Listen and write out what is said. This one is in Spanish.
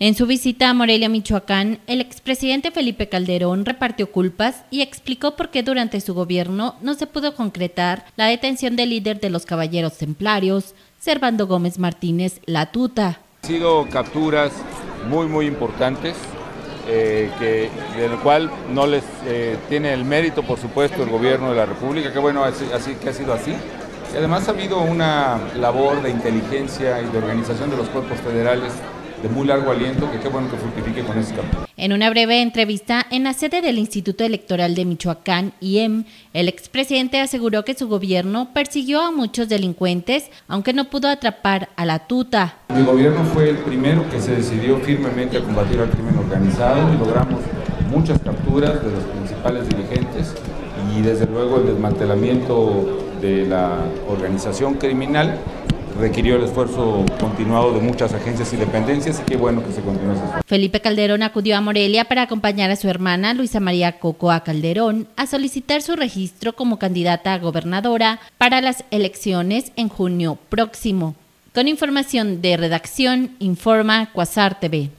En su visita a Morelia, Michoacán, el expresidente Felipe Calderón repartió culpas y explicó por qué durante su gobierno no se pudo concretar la detención del líder de los caballeros templarios, Servando Gómez Martínez La Tuta. Han sido capturas muy, muy importantes, eh, que, de lo cual no les eh, tiene el mérito, por supuesto, el gobierno de la República, que bueno, así, así, que ha sido así. Y además ha habido una labor de inteligencia y de organización de los cuerpos federales de muy largo aliento, que qué bueno que fructifique con ese campo. En una breve entrevista en la sede del Instituto Electoral de Michoacán, IEM, el expresidente aseguró que su gobierno persiguió a muchos delincuentes, aunque no pudo atrapar a la tuta. Mi gobierno fue el primero que se decidió firmemente a combatir al crimen organizado y logramos muchas capturas de los principales dirigentes y desde luego el desmantelamiento de la organización criminal requirió el esfuerzo continuado de muchas agencias y dependencias y qué bueno que se continúe. Felipe Calderón acudió a Morelia para acompañar a su hermana Luisa María Cocoa Calderón a solicitar su registro como candidata a gobernadora para las elecciones en junio próximo. Con información de redacción, informa Cuasar TV.